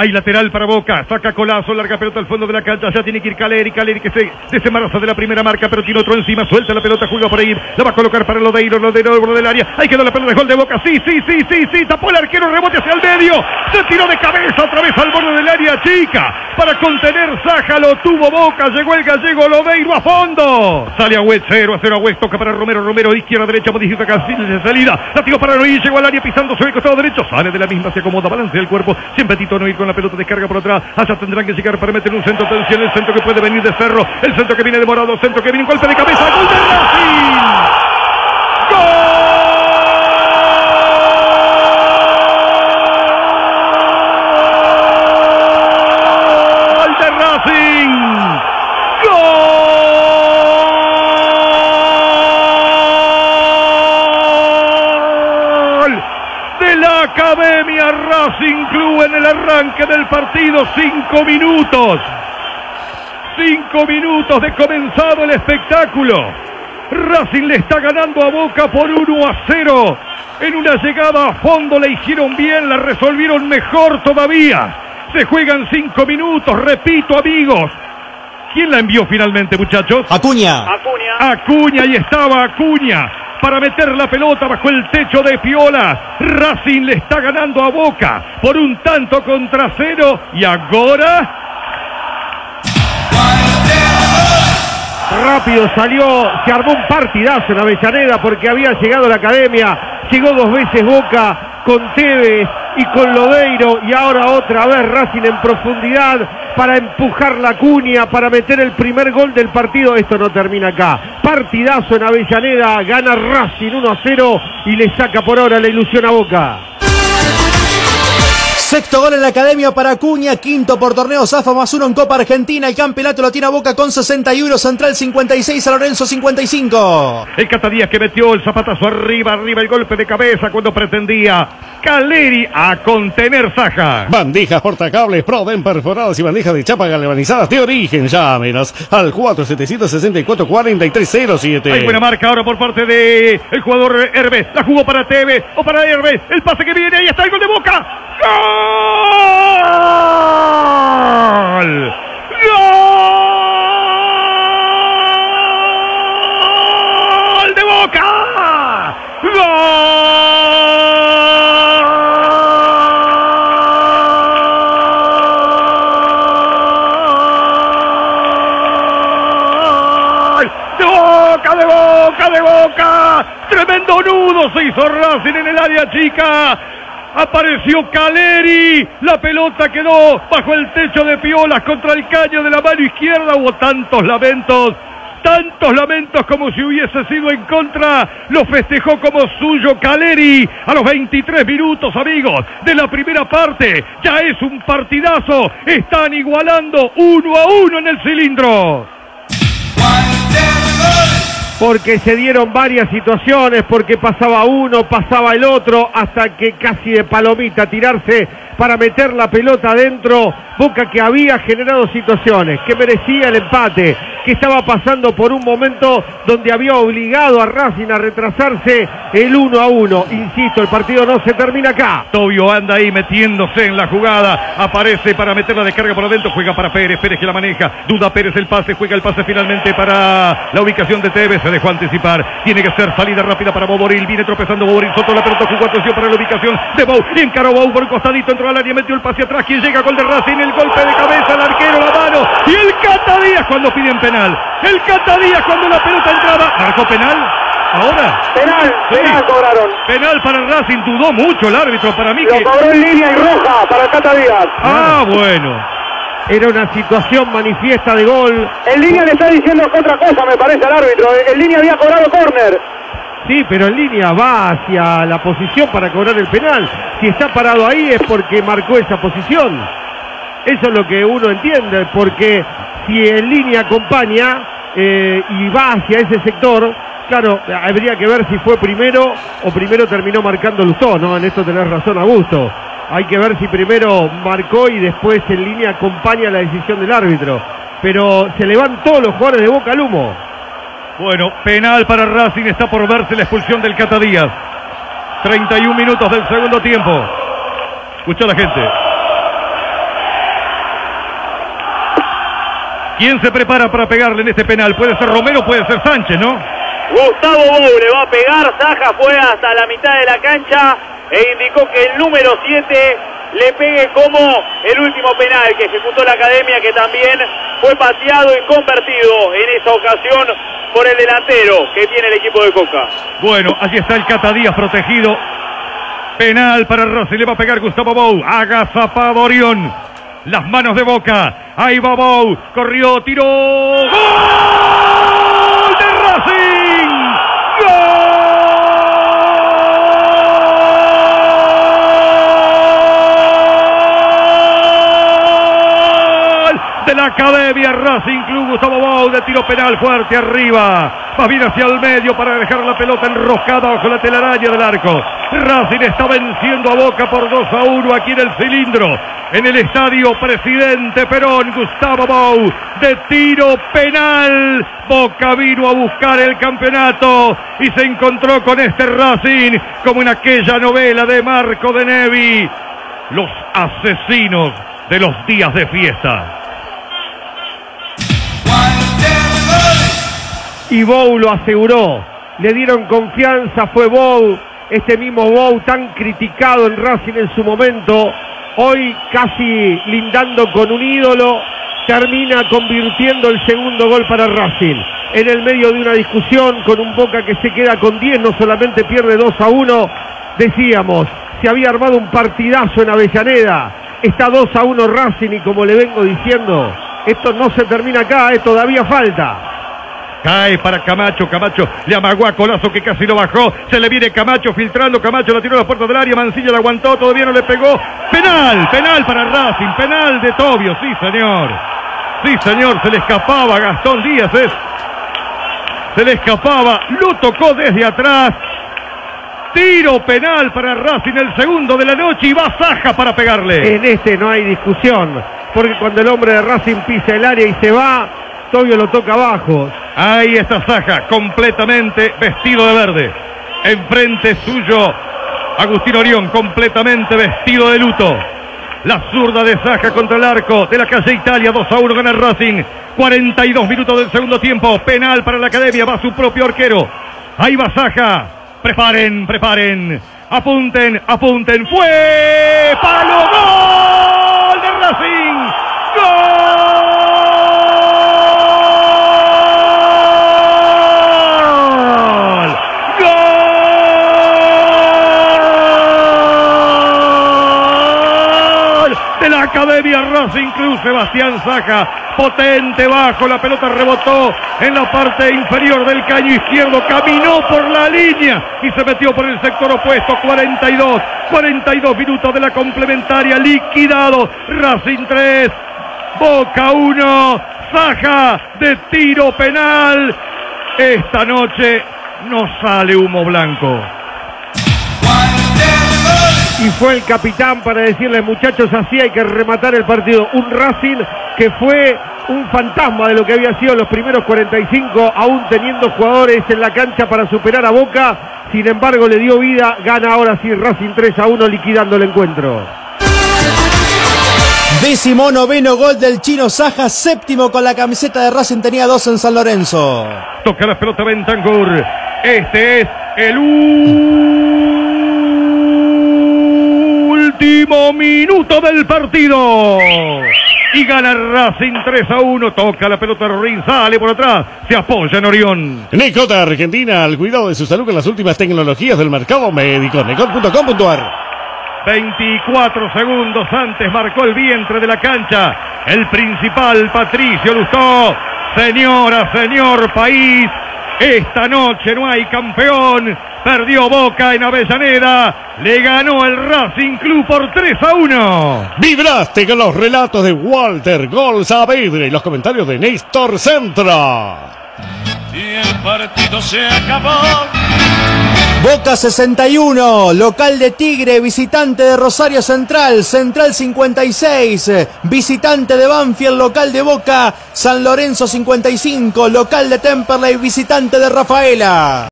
Hay lateral para Boca. Saca colazo, larga pelota al fondo de la cancha. Ya tiene que ir Caleri. Caleri que se desembaraza de la primera marca, pero tiene otro encima. Suelta la pelota, juega por ahí. La va a colocar para Lodeiro. Lodeiro al borde del área. Ahí quedó la pelota gol de Boca. Sí, sí, sí, sí, sí. Tapó el arquero, rebote hacia el medio. Se tiró de cabeza otra vez al borde del área chica. Para contener Saja, lo tuvo Boca. Llegó el gallego Lodeiro a fondo. Sale a West 0 a 0 a West. Toca para Romero. Romero, izquierda, derecha, modifica Casillas de salida. La tiró para Noí. Llegó al área pisando sobre el costado derecho. Sale de la misma, se acomoda, balancea el cuerpo. Siempre Tito Noir con la pelota descarga por atrás. Allá tendrán que llegar para meter un centro tensión. El centro que puede venir de Cerro. El centro que viene de Morado. Centro que viene golpe de cabeza. ¡Gol De la Academia Racing Club en el arranque del partido. Cinco minutos. Cinco minutos de comenzado el espectáculo. Racing le está ganando a Boca por 1 a 0. En una llegada a fondo le hicieron bien, la resolvieron mejor todavía. Se juegan cinco minutos, repito amigos. ¿Quién la envió finalmente, muchachos? Acuña. Acuña. Acuña y estaba Acuña para meter la pelota bajo el techo de Piola. Racing le está ganando a Boca por un tanto contra cero. Y ahora Rápido salió, se armó un partidazo en Avellaneda porque había llegado la academia, llegó dos veces Boca con Tevez y con Lodeiro y ahora otra vez Racing en profundidad para empujar la cuña, para meter el primer gol del partido. Esto no termina acá. Partidazo en Avellaneda, gana Racing 1 a 0 y le saca por ahora la ilusión a Boca. Sexto gol en la academia para Acuña, quinto por torneo Zafa más uno en Copa Argentina. El campeonato lo tiene a Boca con 61, Central 56, San Lorenzo 55. el Catadías que metió el zapatazo arriba, arriba el golpe de cabeza cuando pretendía Caleri a contener Saja. Bandijas portacables Proden perforadas y bandijas de chapa galvanizadas de origen. Llámenos al 4764-4307. Hay buena marca ahora por parte de el jugador Herbe. La jugó para Teve o para Herbe. El pase que viene, ahí está el gol de Boca. ¡Gol! ¡Gol de Boca! ¡Gol! ¡De Boca, de Boca, de Boca! ¡Tremendo nudo se hizo Racing en el área chica! Apareció Caleri. La pelota quedó bajo el techo de Piolas contra el caño de la mano izquierda. Hubo tantos lamentos. Tantos lamentos como si hubiese sido en contra. Lo festejó como suyo Caleri a los 23 minutos, amigos, de la primera parte. Ya es un partidazo. Están igualando uno a uno en el cilindro. Porque se dieron varias situaciones, porque pasaba uno, pasaba el otro, hasta que casi de palomita tirarse para meter la pelota adentro, Boca que había generado situaciones, que merecía el empate, que estaba pasando por un momento donde había obligado a Racing a retrasarse el uno a uno. Insisto, el partido no se termina acá. Tobio anda ahí metiéndose en la jugada. Aparece para meter la descarga por adentro. Juega para Pérez. Pérez que la maneja. Duda Pérez el pase. Juega el pase finalmente para la ubicación de Tevez. Se dejó anticipar. Tiene que ser salida rápida para Boboril. Viene tropezando Boboril. Soto la pelota. Jugó atención para la ubicación de Bou. Encaró Bou por el costadito. Entró al área. Metió el pase atrás. Quien llega gol de Racing. El golpe de cabeza. El arquero la mano. Y el Cata Díaz cuando piden penal. El Cata Díaz cuando la pelota entraba. ¿Marcó penal? Ahora. Penal, Sí. penal cobraron. Penal para el Racing. Dudó mucho el árbitro. Para mí Lo que. cobró en línea y roja para el Cata Díaz. Ah, bueno. Era una situación manifiesta de gol. En línea le está diciendo otra cosa, me parece, al árbitro. En línea había cobrado córner. Sí, pero en línea va hacia la posición para cobrar el penal. Si está parado ahí es porque marcó esa posición. Eso es lo que uno entiende, porque si en línea acompaña eh, y va hacia ese sector, claro, habría que ver si fue primero o primero terminó marcando Lustó, ¿no? En esto tenés razón, Augusto. Hay que ver si primero marcó y después en línea acompaña la decisión del árbitro. Pero se le van todos los jugadores de boca al humo. Bueno, penal para Racing, está por verse la expulsión del Cata Díaz. 31 minutos del segundo tiempo. Escucha la gente. ¿Quién se prepara para pegarle en este penal? Puede ser Romero, puede ser Sánchez, ¿no? Gustavo Boule va a pegar, Saja fue hasta la mitad de la cancha e indicó que el número 7 le pegue como el último penal que ejecutó la academia que también fue pateado y convertido en esa ocasión por el delantero que tiene el equipo de Coca. Bueno, allí está el Cata Díaz protegido. Penal para Rossi, le va a pegar Gustavo Bou. Agazapado Orión. Las manos de Boca. Ahí va Bou. Corrió, tiró. ¡Gol de Racing! ¡Gol! De la Academia Racing Club Gustavo Bou de tiro penal fuerte arriba. Va bien hacia el medio para dejar la pelota enroscada bajo la telaraña del arco. Racing está venciendo a Boca por 2 a 1 aquí en el cilindro. En el estadio Presidente Perón, Gustavo Bou de tiro penal. Boca vino a buscar el campeonato y se encontró con este Racing como en aquella novela de Marco de Nevi. Los asesinos de los días de fiesta. Y Bou lo aseguró. Le dieron confianza, fue Bou, este mismo Bou tan criticado en Racing en su momento, hoy casi lindando con un ídolo, termina convirtiendo el segundo gol para Racing. En el medio de una discusión con un Boca que se queda con 10, no solamente pierde 2 a 1, decíamos, se había armado un partidazo en Avellaneda, está 2 a 1 Racing y como le vengo diciendo, esto no se termina acá, eh, todavía falta. Cae para Camacho, Camacho le amagó a Colazo que casi lo bajó. Se le viene Camacho filtrando, Camacho la tiró a la puerta del área, Mancilla la aguantó, todavía no le pegó. Penal, penal para Racing, penal de Tobio, sí señor. Sí señor, se le escapaba a Gastón Díaz, es. Se le escapaba, lo tocó desde atrás. Tiro penal para Racing, el segundo de la noche y va Saja para pegarle. En este no hay discusión, porque cuando el hombre de Racing pisa el área y se va, Tobio lo toca abajo. Ahí está Saja, completamente vestido de verde. Enfrente suyo, Agustín Orión, completamente vestido de luto. La zurda de Saja contra el arco de la calle Italia, 2 a 1 gana el Racing. 42 minutos del segundo tiempo, penal para la academia, va su propio arquero. Ahí va Saja. Preparen, preparen. Apunten, apunten. ¡Fue! ¡Palo! ¡Gol de Racing! ¡Gol! ¡Gol! De la Academia Racing Club, Sebastián Saja. Potente bajo, la pelota rebotó en la parte inferior del caño izquierdo. Caminó por la línea y se metió por el sector opuesto. 42, 42 minutos de la complementaria. Liquidado. Racing 3, Boca 1. Saja de tiro penal. Esta noche no sale humo blanco. Y fue el capitán para decirles, muchachos, así hay que rematar el partido. Un Racing que fue un fantasma de lo que había sido los primeros 45, aún teniendo jugadores en la cancha para superar a Boca. Sin embargo, le dio vida, gana ahora sí Racing 3 a 1, liquidando el encuentro. Décimo noveno gol del chino Saja, séptimo con la camiseta de Racing, tenía dos en San Lorenzo. Toca la pelota Bentancur. Este es el último minuto del partido. Y gana Racing 3 a 1. Toca la pelota Ruiz, sale por atrás. Se apoya en Orión. Necota Argentina, al cuidado de su salud con las últimas tecnologías del mercado médico. Necot.com.ar 24 segundos antes marcó el vientre de la cancha. El principal, Patricio Lustó. Señora, señor país. Esta noche no hay campeón. Perdió Boca en Avellaneda. Le ganó el Racing Club por 3 a 1. Vibraste con los relatos de Walter Gol Saavedra y los comentarios de Néstor Centra. Y el partido se acabó. Boca 61, local de Tigre, visitante de Rosario Central, Central 56, visitante de Banfield, local de Boca, San Lorenzo 55, local de Temperley, visitante de Rafaela.